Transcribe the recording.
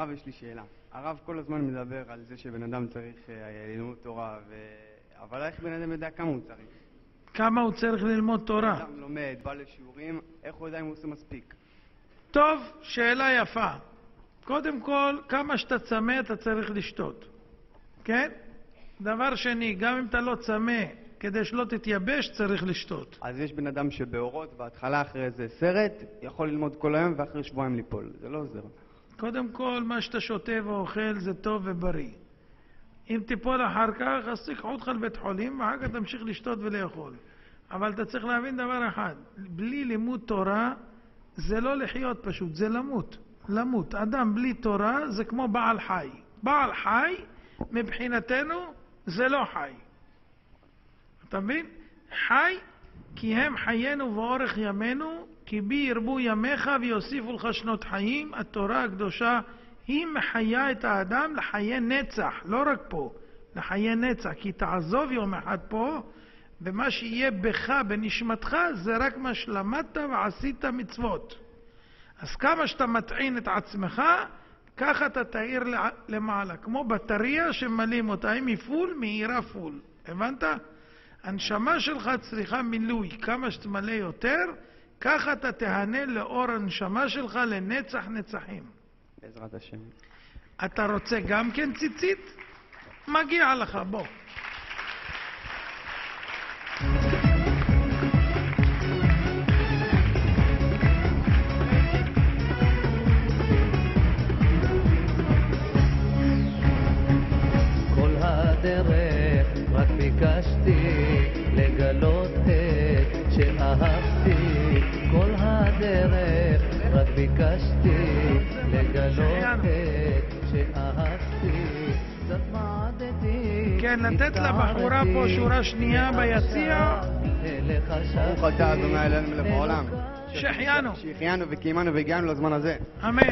הרב, יש לי שאלה. הרב כל הזמן מדבר על זה שבן אדם צריך אה, ללמוד תורה, ו... אבל איך בן אדם יודע כמה הוא צריך? כמה הוא צריך ללמוד תורה? אדם לומד, בא לשיעורים, איך הוא יודע אם הוא עושה מספיק? טוב, שאלה יפה. קודם כל, כמה שאתה צמא אתה צריך לשתות, כן? דבר שני, גם אם אתה לא צמא, כדי שלא תתייבש, צריך לשתות. אז יש בן אדם שבאורות, בהתחלה אחרי איזה סרט, יכול ללמוד כל היום ואחרי שבועיים ליפול. זה לא עוזר. קודם כל, מה שאתה שותה ואוכל זה טוב ובריא. אם תיפול אחר כך, אז תיקחו אותך לבית חולים, ואחר כך תמשיך לשתות ולאכול. אבל אתה צריך להבין דבר אחד, בלי לימוד תורה זה לא לחיות פשוט, זה למות. למות. אדם בלי תורה זה כמו בעל חי. בעל חי, מבחינתנו, זה לא חי. אתה מבין? חי, כי הם חיינו ואורך ימינו, כי בי ירבו ימיך ויוסיפו לך שנות חיים. התורה הקדושה היא מחיה את האדם לחיי נצח, לא רק פה, לחיי נצח, כי תעזוב יום אחד פה, ומה שיהיה בך, בנשמתך, זה רק מה שלמדת ועשית מצוות. אז כמה שאתה מטעין את עצמך, ככה אתה תאיר למעלה. כמו בטריה שממלאים אותה, אם היא פול, מאירה פול. הבנת? הנשמה שלך צריכה מילוי. כמה שתמלא יותר, ככה אתה תהנה לאור הנשמה שלך לנצח נצחים. בעזרת השם. אתה רוצה גם כן ציצית? מגיע לך, בוא. כל הדרך רק ביקשתי לגלות את שאהבתי כל הדרך רק ביקשתי לגלות את שאהבתי קצת מעדתי כן, לתת לבחורה פה שורה שנייה ביציע. ברוך אתה אדוני אלוהינו מלך העולם. שהחיינו. שהחיינו וקיימנו והגיענו לזמן הזה. אמן.